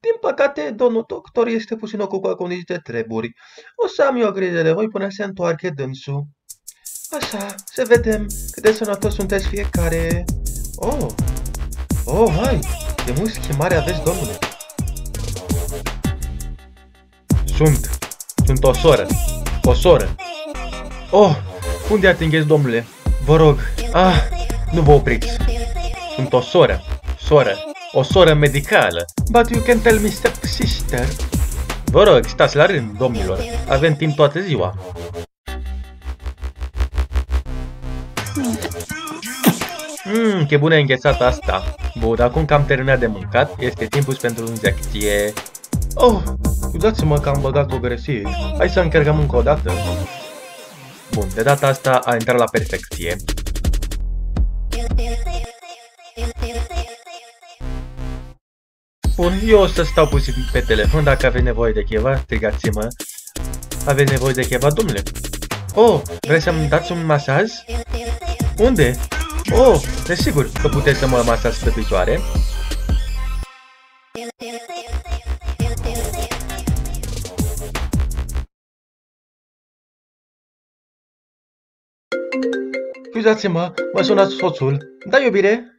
Din păcate, domnul doctor este puțin ocupat cu niște treburi. O să am eu grijă de voi până se întoarce dânsul. Așa, să vedem cât de sănătos sunteți fiecare. Oh, oh, hai, de mult schimbare aveți, domnule. Sunt, sunt o soră, o soră. Oh, unde atingeți, domnule? Vă rog, ah, nu vă opriți. Sunt o soră, soră, o soră medicală. But you can tell me step sister. Vă rog, stați la rând, domnilor. Avem timp toată ziua. Mmm, ce bună e înghețată asta. Bun, acum că am terminat de mâncat, este timpul pentru injecție. Oh, scuzați-mă că am băgat o gresie. Hai să încărcăm încă o dată. Bun, de data asta a intrat la perfecție. Bun, eu o să stau puțin pe telefon, dacă aveți nevoie de ceva, strigați-mă. Aveți nevoie de ceva, domnule? Oh, vreți să-mi dați un masaj? Unde? Oh, desigur că puteți să mă masați pe picioare. Scuzați-mă, mă sunați soțul. Da, iubire?